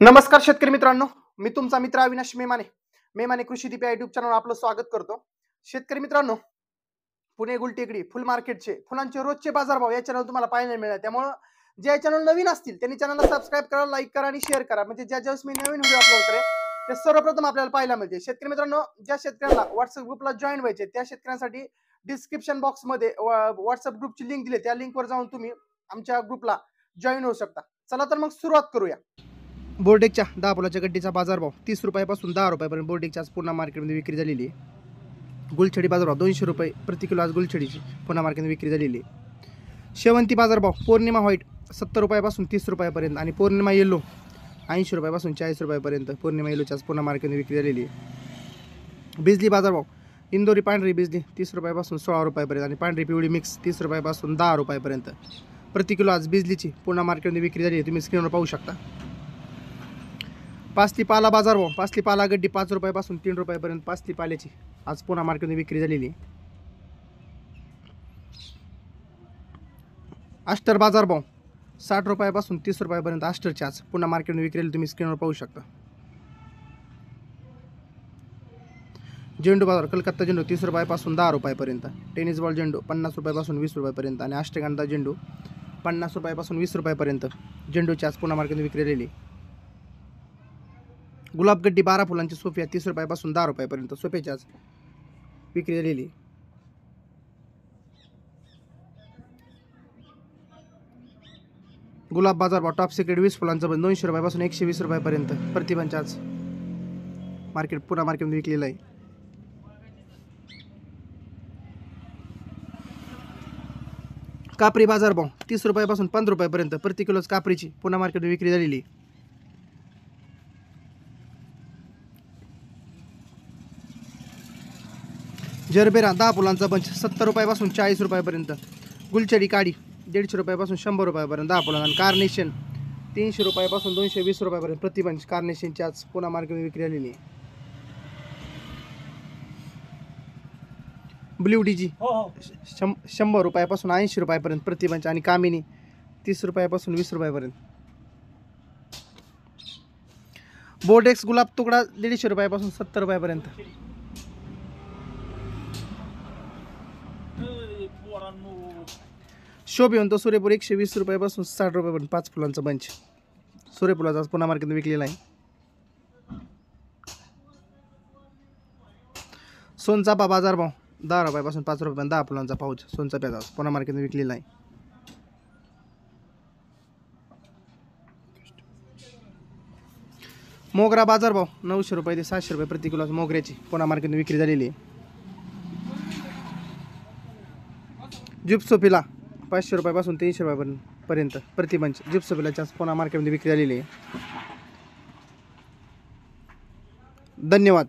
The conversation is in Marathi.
नमस्कार शेतकरी मित्रांनो मी तुमचा मित्र अविनाश मेमाने. मेमाने कृषी दीप युट्यूब चॅनल आपलं स्वागत करतो. शेतकरी मित्रांनो पुणे गुलटेकडी फुल मार्केटचे फुलांचे रोजचे बाजारभाव या चॅनल तुम्हाला पाहायला मिळाले त्यामुळं जे चॅनल नवीन असतील त्यांनी चॅनलला सबस्क्राईब करा लाईक करा आणि शेअर करा. म्हणजे ज्या ज्यावेळेस मी नवीन व्हिडिओ अपलोड करेन ते सर्वप्रथम आपल्याला पाहायला मिळते. शेतकरी मित्रांनो ज्या शेतकऱ्यांना व्हॉट्सअप ग्रुपला जॉईन व्हायचे त्या शेतकऱ्यांसाठी डिस्क्रिप्शन बॉक्समध्ये व्हॉट्सअप ग्रुपची लिंक दिली त्या लिंकवर जाऊन तुम्ही आमच्या ग्रुपला जॉईन होऊ शकता. चला तर मग सुरुवात करूया. बोर्डेकच्या दहा फुलाच्या गड्डीचा बाजारभाव तीस रुपयापासून दहा रुपयापर्यंत बोर्डेकच्या आज पुन्हा मार्केटमध्ये विक्री झालेली आहे. गुलछडी बाजारभाव दोनशे रुपये प्रति किलो आज गुलछडीची पुन्हा मार्केटमध्ये विक्री झालेली आहे. शेवंती बाजारभाव पौर्णिमा व्हाईट सत्तर रुपयापासून तीस रुपयापर्यंत आणि पौर्णिमा येल्लो ऐंशी रुपयापासून चाळीस रुपयापर्यंत पौर्णिमा येल्लोची आज पुन्हा मार्केटमध्ये विक्री झालेली आहे. बिजली बाजारभाव इंदोरी पांढरी बिजली तीस रुपयापासून सोळा रुपयापर्यंत आणि पांढरी पिवळी मिक्स तीस रुपयापासून दहा रुपयापर्यंत. प्रति किलो आज बिजलीची पुन्हा मार्केटमध्ये विक्री झाली आहे. तुम्ही स्क्रीनवर पाहू शकता. पाचली पाला बाजार भाव पाचली पाला गड्डी पाच रुपयापासून तीन रुपयापर्यंत पाचली पाल्याची आज पुन्हा मार्केटमध्ये विक्री झालेली आष्टर बाजार भाव साठ रुपयापासून तीस रुपयापर्यंत आष्टरची आज पुन्हा मार्केटमध्ये विक्री झाली. तुम्ही स्क्रीनवर पाहू शकता. झेंडू बाजार कलकत्ता झेंडू तीस रुपयापासून दहा रुपयापर्यंत टेनिस बॉल झेंडू पन्नास रुपयापासून वीस रुपयापर्यंत आणि अष्टगंधा झेंडू पन्नास रुपयापासून वीस रुपयापर्यंत झेंडूची आज पुन्हा मार्केटमध्ये विक्री झालेली गुलाबगड्डी बारा फुलांची सोफिया तीस रुपयापासून दहा रुपयापर्यंत सोफ्याच्याच विक्री झालेली. गुलाब बाजार बा टॉप सिक्रेट वीस फुलांचं पण दोनशे रुपयापासून एकशे वीस रुपयापर्यंत प्रतिभांच्या आज मार्केट पुन्हा मार्केटमध्ये विकलेलं आहे. कापरी बाजार भाव तीस रुपयापासून पंधरा रुपयापर्यंत प्रति किलोच कापरीची पुन्हा मार्केटमध्ये विक्री झालेली. जरबेरा दहा फुलांचा बंच सत्तर रुपयापासून चाळीस रुपयापर्यंत. गुलछडी काडी दीडशे रुपयापासून शंभर रुपयापर्यंत दहा फुलांना आणि कार्नेशन तीनशे रुपयापासून दोनशे वीस रुपयापर्यंत प्रतिबंच कार्नेशनची आज पुन्हा मार्केटमध्ये विक्री झालेली आहे. ब्ल्यू डी जी शं शंभर रुपयापासून ऐंशी रुपयापर्यंत प्रतिबंच आणि कामिनी तीस रुपयापासून वीस रुपयापर्यंत. बोर्डेक्स गुलाब तुकडा दीडशे रुपयापासून सत्तर रुपयापर्यंत. शोभिवंत सूर्यपूर एकशे वीस रुपयापासून साठ रुपयापर्यंत पाच फुलांचा बंच. सूर्यफुलाचा आज पुन्हा मार्केट विकलेला आहे. सोनचापा बाजार भाव दहा रुपयापासून पाच रुपयापर्यंत दहा फुलांचा पाऊच. सोनचाप्याचा आज पुन्हा मार्केटमध्ये विकलेला आहे. मोगरा बाजार भाव नऊशे रुपये ते सातशे रुपये प्रति किलो मोगऱ्याची पुन्हा मार्केटने विक्री झालेली आहे. जिप्सोफिला पाचशे रुपयापासून तीनशे रुपयापर्यंत पर्यंत प्रतिबंच जिप्सोफिलाच्या पुन्हा मार्केटमध्ये विक्री झालेली आहे. धन्यवाद.